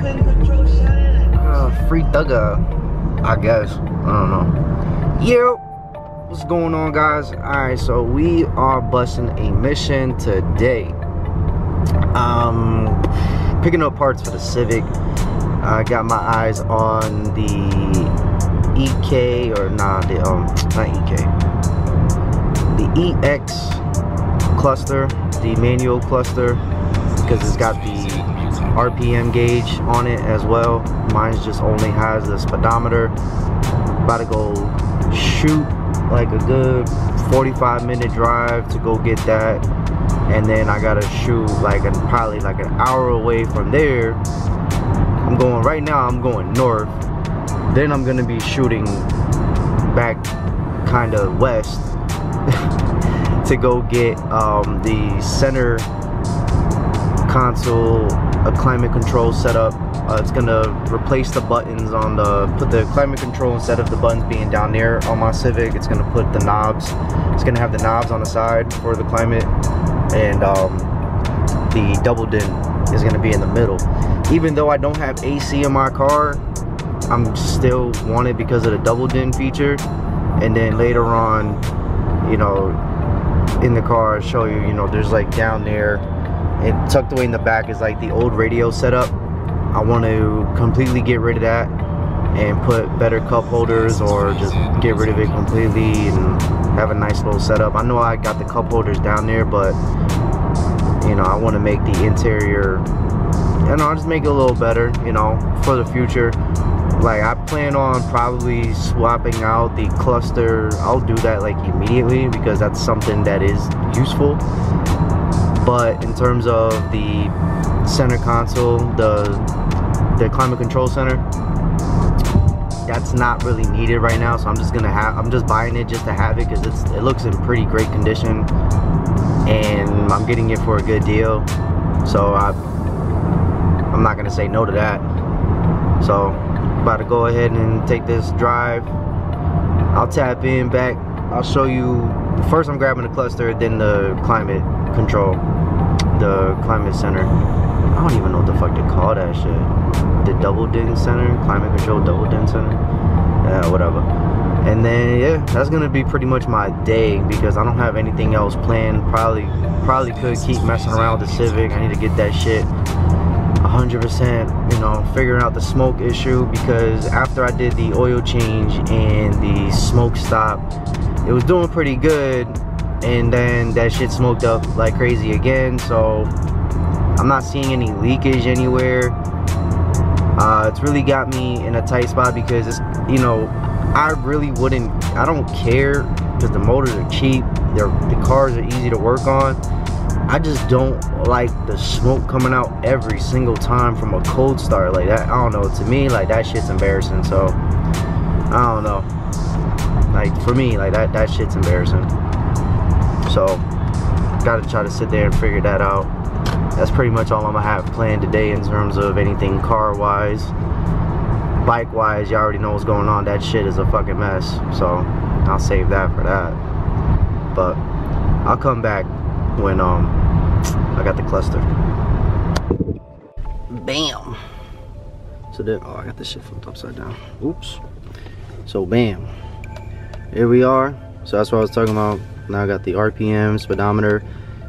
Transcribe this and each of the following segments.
Uh, free thugger, I guess. I don't know. Yo, what's going on, guys? All right, so we are busting a mission today. Um, picking up parts for the Civic. I got my eyes on the EK or nah, the um, not EK, the EX cluster, the manual cluster, because it's got the RPM gauge on it as well. Mine just only has the speedometer. About to go shoot like a good 45 minute drive to go get that and then I gotta shoot like a, probably like an hour away from there I'm going right now I'm going north then I'm gonna be shooting back kind of west to go get um, the center console a climate control setup. Uh, it's gonna replace the buttons on the put the climate control instead of the buttons being down there on my Civic. It's gonna put the knobs it's gonna have the knobs on the side for the climate. And um, the double din is gonna be in the middle. Even though I don't have AC in my car I'm still wanted because of the double din feature. And then later on you know in the car show you you know there's like down there and tucked away in the back is like the old radio setup. I want to completely get rid of that and put better cup holders or just get rid of it completely and have a nice little setup. I know I got the cup holders down there but you know I want to make the interior and I'll just make it a little better you know for the future. Like I plan on probably swapping out the cluster. I'll do that like immediately because that's something that is useful but in terms of the center console the the climate control center that's not really needed right now. So I'm just gonna have I'm just buying it just to have it because it's it looks in pretty great condition. And I'm getting it for a good deal. So I I'm not gonna say no to that. So about to go ahead and take this drive. I'll tap in back. I'll show you first I'm grabbing the cluster then the climate control the climate center. I don't even know what the fuck to call that shit. The double din center? Climate control double din center? Yeah whatever. And then yeah that's gonna be pretty much my day because I don't have anything else planned. Probably probably could keep messing around with the Civic. I need to get that shit 100% you know figuring out the smoke issue because after I did the oil change and the smoke stop it was doing pretty good and then that shit smoked up like crazy again so I'm not seeing any leakage anywhere uh, it's really got me in a tight spot because it's you know I really wouldn't I don't care because the motors are cheap they're the cars are easy to work on I just don't like the smoke coming out every single time from a cold start like that. I don't know. To me, like that shit's embarrassing. So I don't know. Like for me, like that that shit's embarrassing. So gotta try to sit there and figure that out. That's pretty much all I'm gonna have planned today in terms of anything car wise. Bike wise, you already know what's going on. That shit is a fucking mess. So I'll save that for that. But I'll come back when um I got the cluster. Bam. So then, oh, I got this shit flipped upside down. Oops. So bam. Here we are. So that's what I was talking about. Now I got the RPM, speedometer,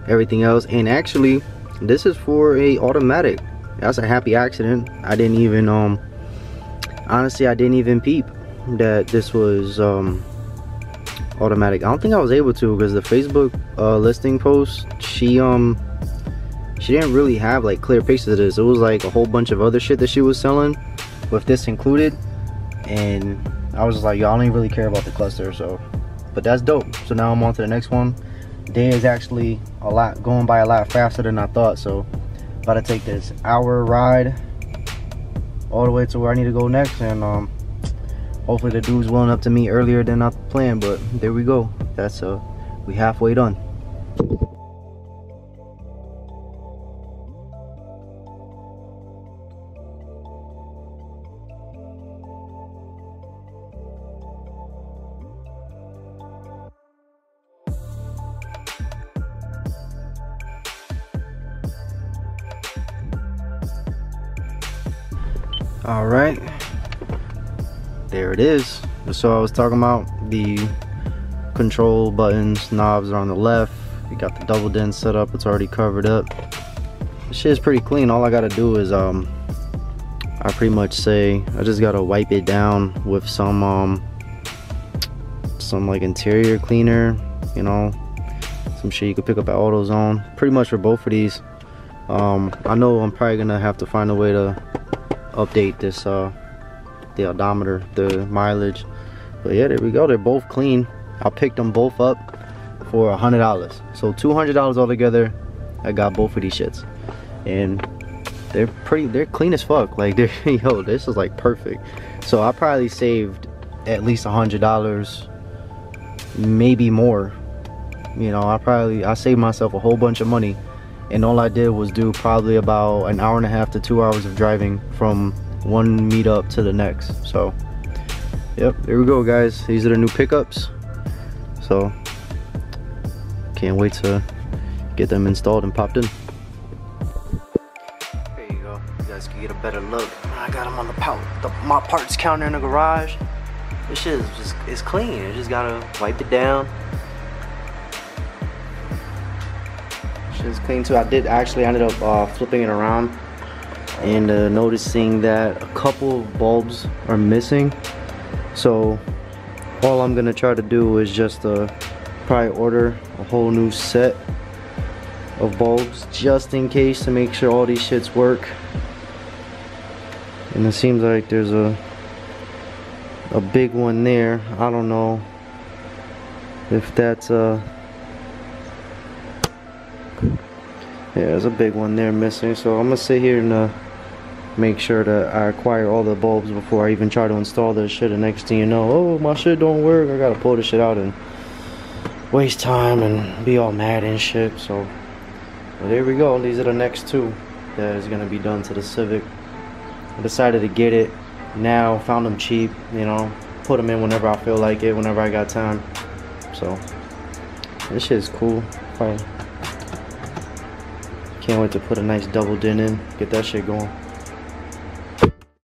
everything else. And actually, this is for a automatic. That's a happy accident. I didn't even um honestly I didn't even peep that this was um automatic. I don't think I was able to because the Facebook uh, listing post, she um she didn't really have like clear pictures of this. It was like a whole bunch of other shit that she was selling with this included. And I was like, y'all don't really care about the cluster, so but that's dope. So now I'm on to the next one. Day is actually a lot going by a lot faster than I thought, so about to take this hour ride all the way to where I need to go next and um hopefully the dude's willing up to me earlier than I planned but there we go that's uh we halfway done all right. There it is. So i was talking about the control buttons knobs are on the left. We got the double din set up. It's already covered up. This shit is pretty clean. All i gotta do is um i pretty much say i just gotta wipe it down with some um some like interior cleaner you know some shit you could pick up at AutoZone. Pretty much for both of these. Um i know i'm probably gonna have to find a way to update this uh the odometer the mileage. But yeah there we go. They're both clean. I picked them both up for a hundred dollars. So two hundred dollars altogether i got both of these shits. And they're pretty they're clean as fuck. Like they're yo this is like perfect. So i probably saved at least a hundred dollars maybe more. You know i probably i saved myself a whole bunch of money and all I did was do probably about an hour and a half to two hours of driving from one meetup to the next. So yep there we go guys. These are the new pickups. So can't wait to get them installed and popped in. There you go. You guys can get a better look. I got them on the, pout, the my parts counter in the garage. This shit is just it's clean. You just gotta wipe it down It's clean too. I did actually ended up uh, flipping it around and uh, noticing that a couple of bulbs are missing. So all I'm gonna try to do is just uh, probably order a whole new set of bulbs just in case to make sure all these shits work. And it seems like there's a a big one there. I don't know if that's uh yeah there's a big one there missing so I'm gonna sit here and uh, make sure that I acquire all the bulbs before I even try to install this shit. And next thing you know oh my shit don't work. I gotta pull this shit out and waste time and be all mad and shit so. Well, there we go. These are the next two that is gonna be done to the Civic. I decided to get it now found them cheap you know put them in whenever I feel like it whenever I got time. So this shit is cool. Fine. Can't wait to put a nice double din in, get that shit going.